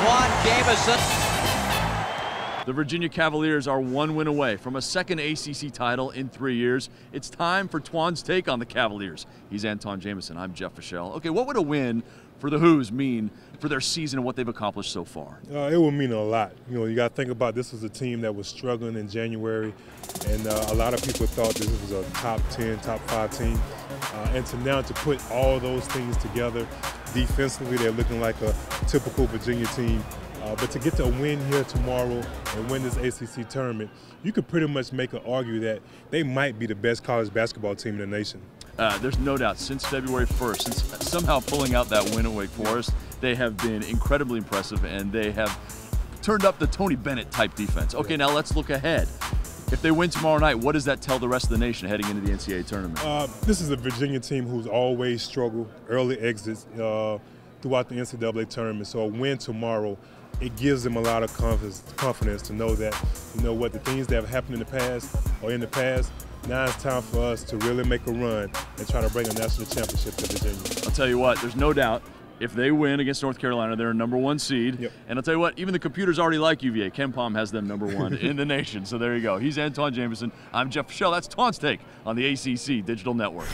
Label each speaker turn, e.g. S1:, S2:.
S1: Antawn Jamison.
S2: The Virginia Cavaliers are one win away from a second ACC title in three years. It's time for Twan's take on the Cavaliers. He's Antawn Jamison. I'm Jeff Fischel. Okay, what would a win for the Hoos mean for their season and what they've accomplished so far?
S3: Uh, it will mean a lot. You know, you got to think about this was a team that was struggling in January, and uh, a lot of people thought this was a top 10, top five team. Uh, and to now to put all those things together, defensively, they're looking like a typical Virginia team. Uh, but to get to a win here tomorrow and win this ACC tournament, you could pretty much make an argue that they might be the best college basketball team in the nation.
S2: Uh, there's no doubt since February 1st, since somehow pulling out that win at Wake Forest, they have been incredibly impressive and they have turned up the Tony Bennett type defense. Okay, now let's look ahead. If they win tomorrow night, what does that tell the rest of the nation heading into the NCAA tournament?
S3: Uh, this is a Virginia team who's always struggled, early exits uh, throughout the NCAA tournament. So a win tomorrow it gives them a lot of confidence, confidence to know that, you know what, the things that have happened in the past or in the past, now it's time for us to really make a run and try to bring a national championship to Virginia.
S2: I'll tell you what, there's no doubt if they win against North Carolina, they're a number one seed.
S3: Yep.
S2: And I'll tell you what, even the computers already like UVA. KenPom has them number one in the nation. So there you go. He's Antawn Jamison. I'm Jeff Fischel. That's Twan's take on the ACC Digital Network.